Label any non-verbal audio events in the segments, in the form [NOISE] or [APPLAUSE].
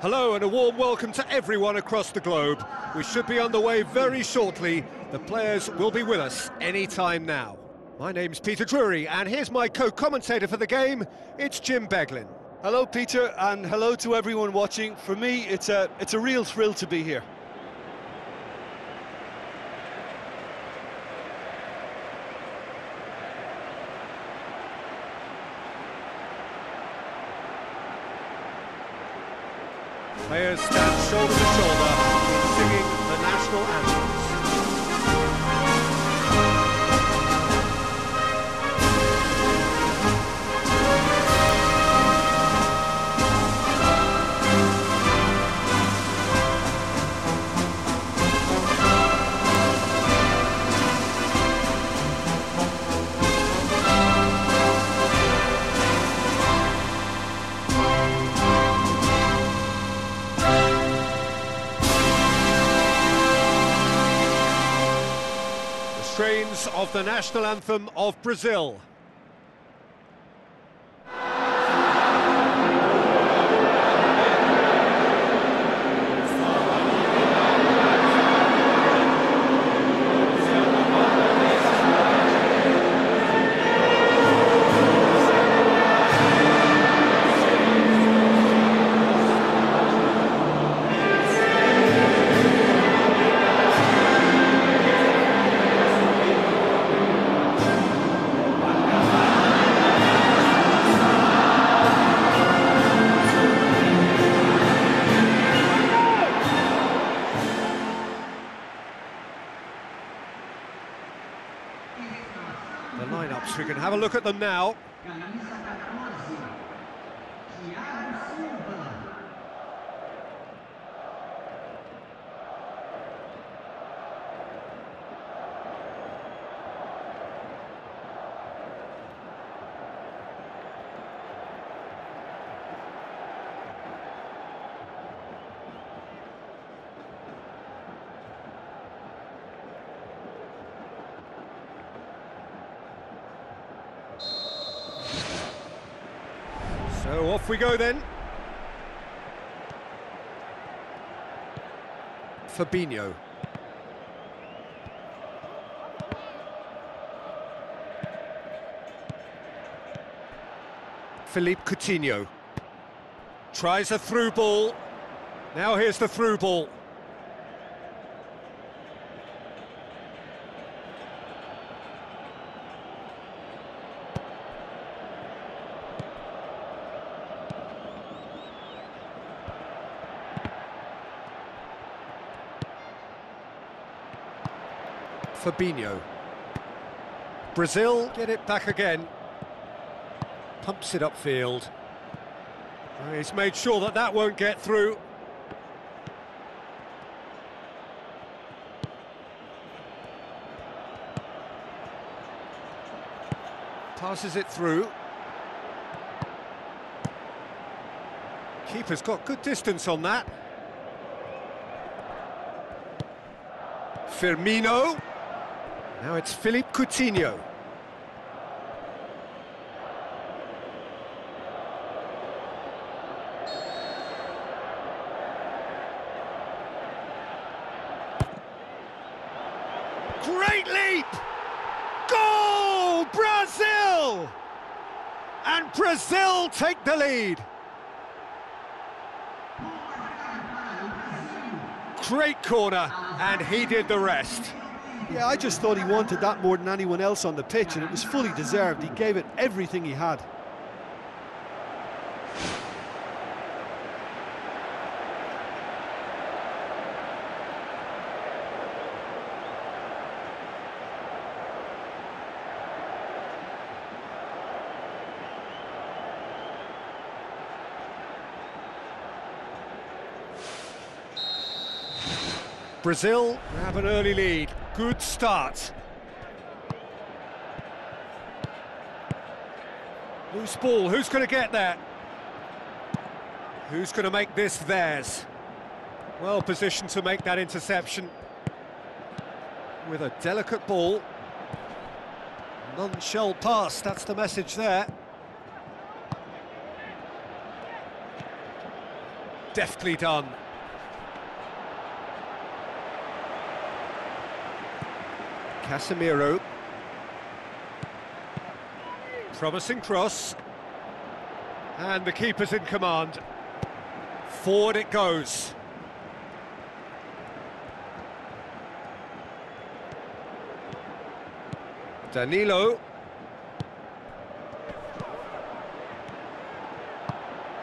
Hello and a warm welcome to everyone across the globe. We should be on the way very shortly. The players will be with us any time now. My name's Peter Drury and here's my co-commentator for the game. It's Jim Beglin. Hello, Peter, and hello to everyone watching. For me, it's a it's a real thrill to be here. Players stand shoulder to shoulder, Strains of the national anthem of Brazil. Look at them now. So off we go then. Fabinho. Philippe Coutinho. Tries a through ball. Now here's the through ball. Fabinho. Brazil get it back again. Pumps it upfield. He's made sure that that won't get through. Passes it through. Keeper's got good distance on that. Firmino. Now it's Philippe Coutinho. Great leap! Goal! Brazil! And Brazil take the lead. Great corner, and he did the rest. Yeah, I just thought he wanted that more than anyone else on the pitch, and it was fully deserved. He gave it everything he had. Brazil have an early lead. Good start. Loose ball, who's going to get that? Who's going to make this theirs? Well positioned to make that interception. With a delicate ball. None shall pass, that's the message there. Deftly done. Casemiro. Promising cross. And the keeper's in command. Forward it goes. Danilo.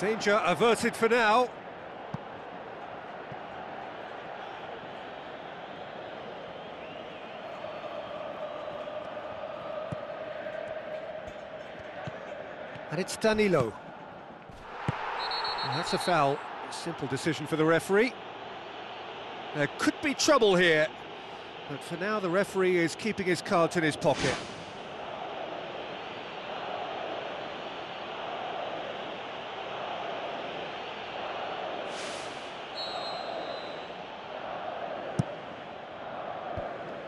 Danger averted for now. And it's Danilo. And that's a foul. Simple decision for the referee. There could be trouble here. But for now, the referee is keeping his cards in his pocket.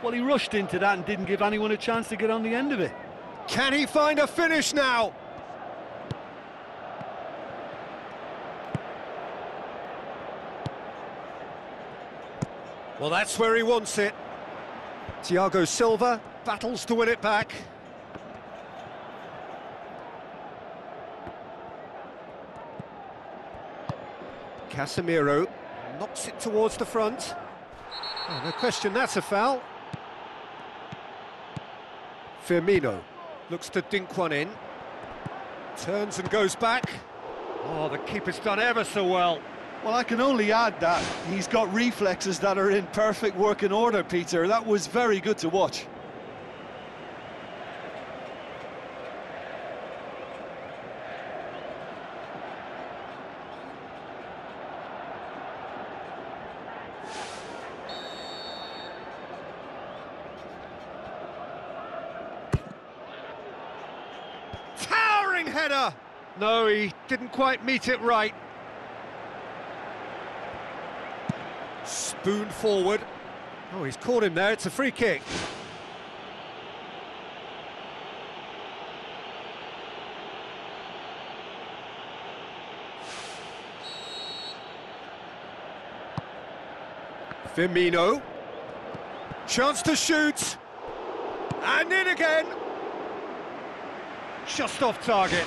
Well, he rushed into that and didn't give anyone a chance to get on the end of it. Can he find a finish now? Well, that's where he wants it. Thiago Silva battles to win it back. Casemiro knocks it towards the front. Oh, no question, that's a foul. Firmino looks to dink one in. Turns and goes back. Oh, the keeper's done ever so well. Well, I can only add that he's got reflexes that are in perfect working order, Peter. That was very good to watch. Towering header! No, he didn't quite meet it right. Spoon forward. Oh, he's caught him there, it's a free kick. Firmino. Chance to shoot. And in again. Just off target.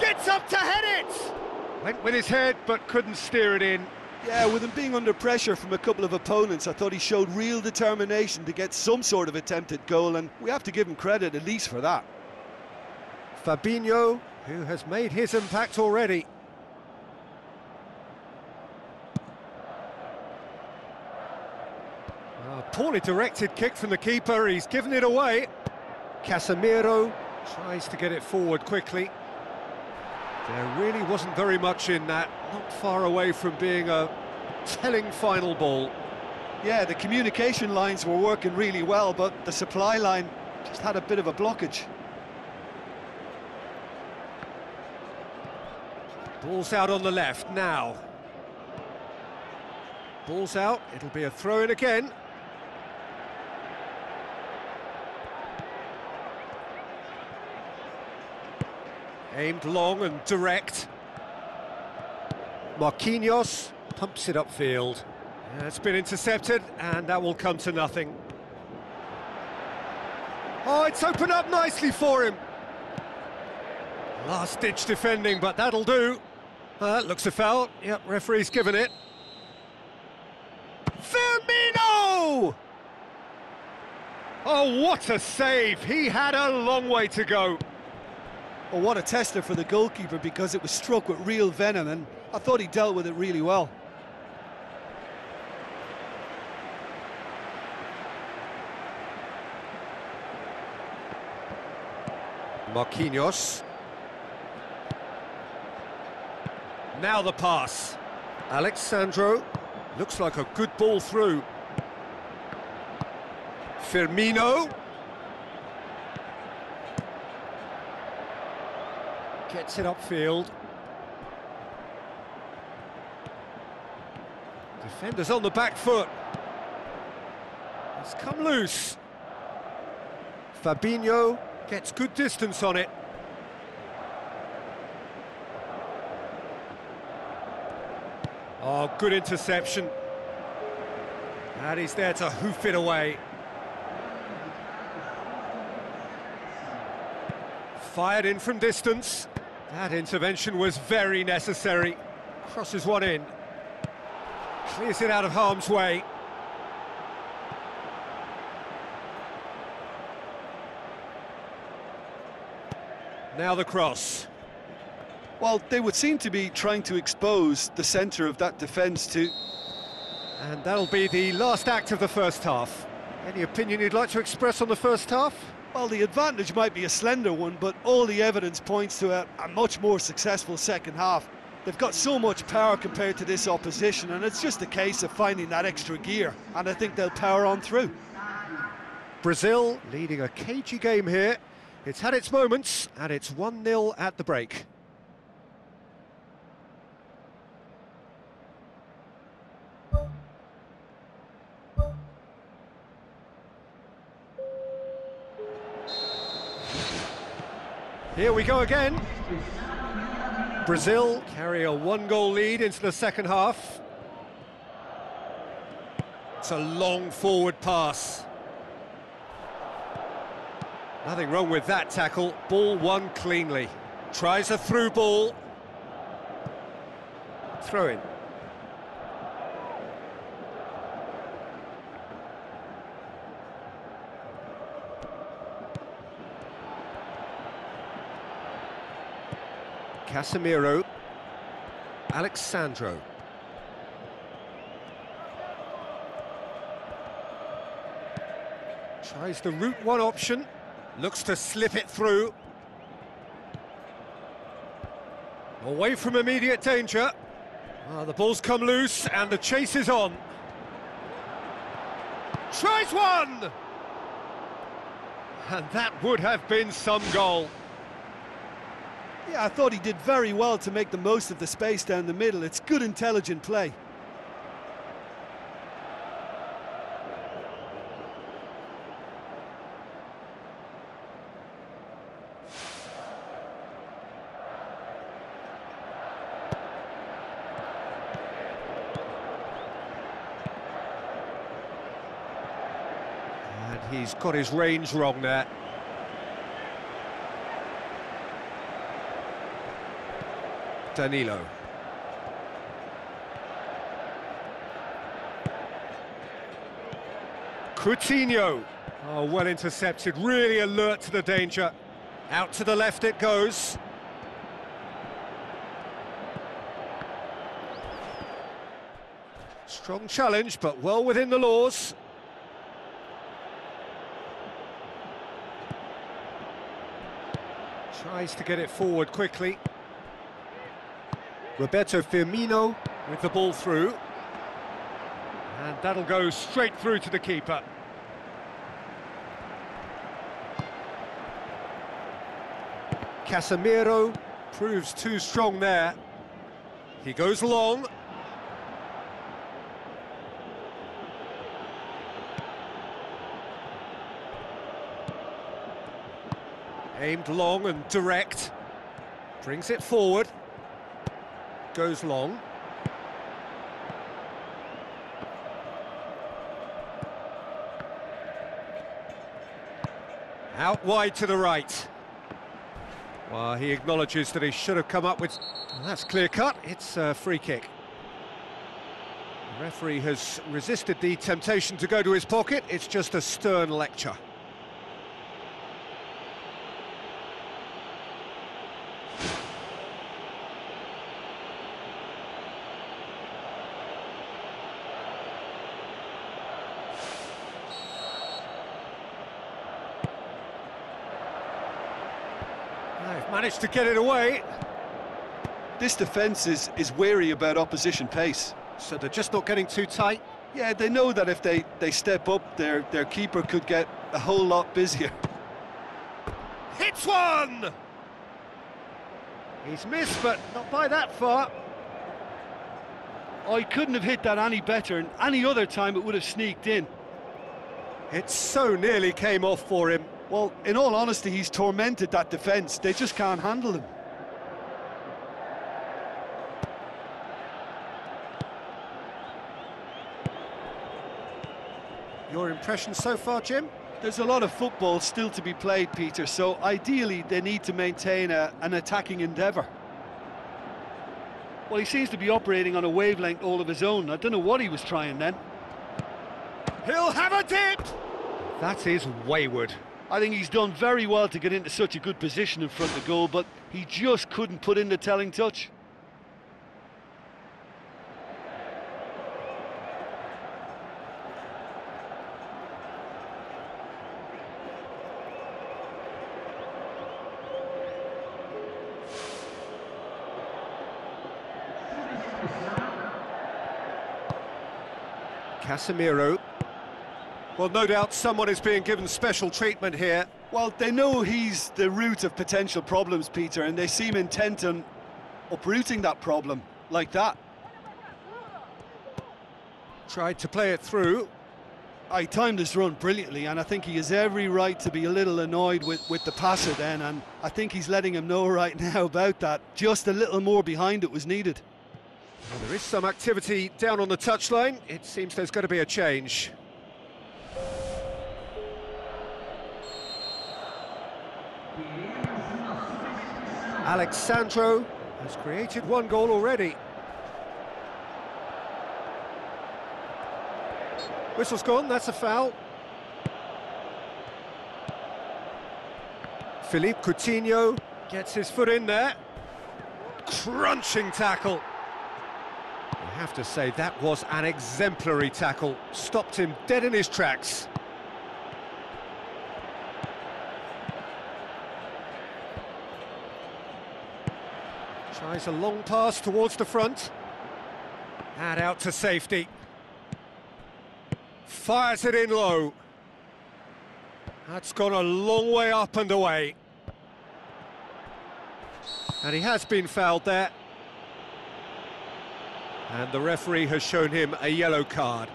Gets up to head it! Went with his head, but couldn't steer it in. Yeah, with him being under pressure from a couple of opponents, I thought he showed real determination to get some sort of attempted goal, and we have to give him credit at least for that. Fabinho, who has made his impact already. A poorly directed kick from the keeper, he's given it away. Casemiro tries to get it forward quickly. There really wasn't very much in that, not far away from being a telling final ball. Yeah, the communication lines were working really well, but the supply line just had a bit of a blockage. Ball's out on the left now. Ball's out, it'll be a throw-in again. Aimed long and direct. Marquinhos pumps it upfield. Yeah, it's been intercepted, and that will come to nothing. Oh, it's opened up nicely for him. Last-ditch defending, but that'll do. Uh, that looks a foul. Yep, referee's given it. Firmino! Oh, what a save! He had a long way to go. Well, what a tester for the goalkeeper because it was struck with real venom, and I thought he dealt with it really well. Marquinhos. Now the pass. Alex Sandro looks like a good ball through. Firmino. Gets it upfield. Defenders on the back foot. It's come loose. Fabinho gets good distance on it. Oh, good interception. And he's there to hoof it away. Fired in from distance. That intervention was very necessary. Crosses one in. Clears it out of harm's way. Now the cross. Well, they would seem to be trying to expose the centre of that defence to... And that'll be the last act of the first half. Any opinion you'd like to express on the first half? Well, the advantage might be a slender one, but all the evidence points to a, a much more successful second half. They've got so much power compared to this opposition, and it's just a case of finding that extra gear, and I think they'll power on through. Brazil leading a cagey game here. It's had its moments, and it's 1-0 at the break. Here we go again. Brazil carry a one-goal lead into the second half. It's a long forward pass. Nothing wrong with that tackle. Ball won cleanly. Tries a through ball. Throw in. Casemiro. Alex Sandro. Tries the route one option. Looks to slip it through. Away from immediate danger. Ah, the ball's come loose and the chase is on. Tries one! And that would have been some goal. Yeah, I thought he did very well to make the most of the space down the middle. It's good, intelligent play. And he's got his range wrong there. Danilo. Coutinho. Oh, well intercepted, really alert to the danger. Out to the left it goes. Strong challenge, but well within the laws. Tries to get it forward quickly. Roberto Firmino with the ball through. And that'll go straight through to the keeper. Casemiro proves too strong there. He goes long. Aimed long and direct. Brings it forward goes long. Out wide to the right. Well, he acknowledges that he should have come up with... Well, that's clear cut, it's a free kick. The referee has resisted the temptation to go to his pocket, it's just a stern lecture. They've managed to get it away. This defence is, is wary about opposition pace. So they're just not getting too tight. Yeah, they know that if they, they step up, their, their keeper could get a whole lot busier. Hits one! He's missed, but not by that far. Oh, he couldn't have hit that any better, and any other time it would have sneaked in. It so nearly came off for him. Well, in all honesty, he's tormented that defence. They just can't handle him. Your impression so far, Jim? There's a lot of football still to be played, Peter, so ideally they need to maintain a, an attacking endeavour. Well, he seems to be operating on a wavelength all of his own. I don't know what he was trying then. He'll have a dip! That is wayward. I think he's done very well to get into such a good position in front of goal, but he just couldn't put in the telling touch. Casemiro. Well, no doubt someone is being given special treatment here. Well, they know he's the root of potential problems, Peter, and they seem intent on uprooting that problem, like that. Tried to play it through. I timed his run brilliantly, and I think he has every right to be a little annoyed with, with the passer then, and I think he's letting him know [LAUGHS] right now about that. Just a little more behind it was needed. Well, there is some activity down on the touchline. It seems there's going to be a change. Alex Sandro has created one goal already. Whistle's gone, that's a foul. Philippe Coutinho gets his foot in there. Crunching tackle. I have to say, that was an exemplary tackle. Stopped him dead in his tracks. Tries a long pass towards the front. And out to safety. Fires it in low. That's gone a long way up and away. And he has been fouled there. And the referee has shown him a yellow card.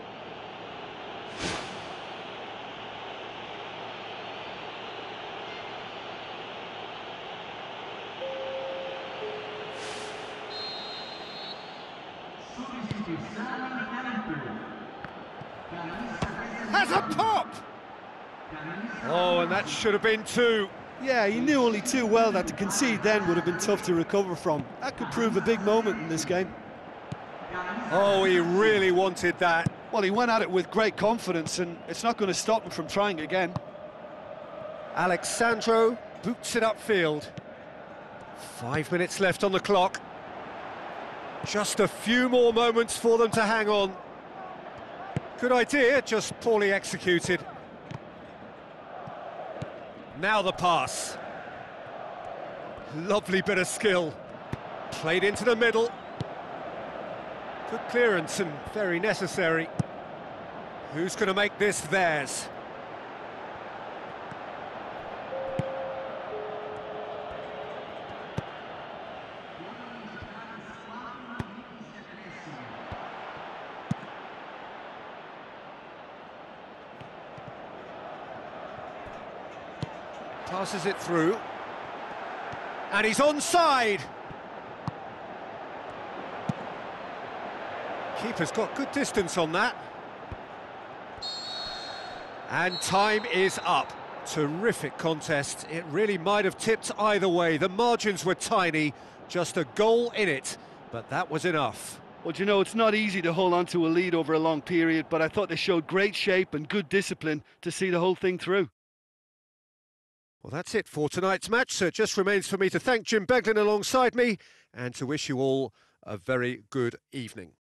Has a pop! Oh, and that should have been two. Yeah, he knew only too well that to concede then would have been tough to recover from. That could prove a big moment in this game. Oh, he really wanted that. Well, he went at it with great confidence, and it's not going to stop him from trying again. Alex Sandro boots it upfield. Five minutes left on the clock. Just a few more moments for them to hang on. Good idea, just poorly executed. Now the pass. Lovely bit of skill. Played into the middle. Good clearance and very necessary. Who's going to make this theirs? Passes it through. And he's onside. Keeper's got good distance on that. And time is up. Terrific contest. It really might have tipped either way. The margins were tiny, just a goal in it, but that was enough. Well, you know, it's not easy to hold on to a lead over a long period, but I thought they showed great shape and good discipline to see the whole thing through. Well, that's it for tonight's match, so it just remains for me to thank Jim Beglin alongside me and to wish you all a very good evening.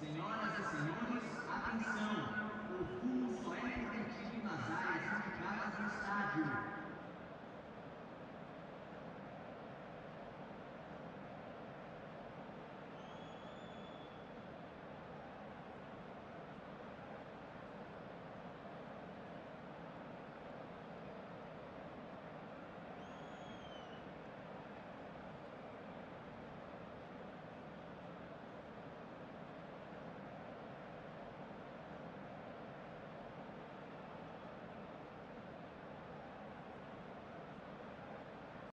Senhoras e senhores, atenção! O fumo só é permitido nas áreas indicadas no estádio.